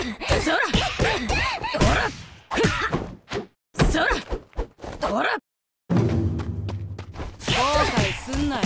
そらそらそらほら後悔すんなよ。